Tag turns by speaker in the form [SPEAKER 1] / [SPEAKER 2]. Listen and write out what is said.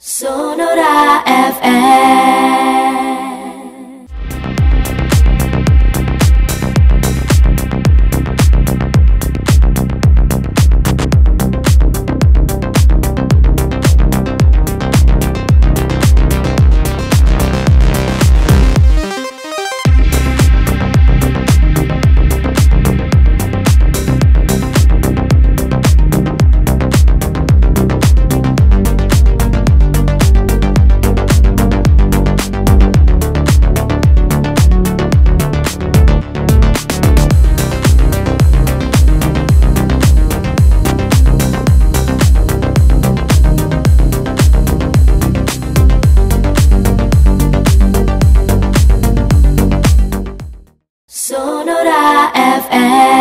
[SPEAKER 1] Sonora FM Sonora FM.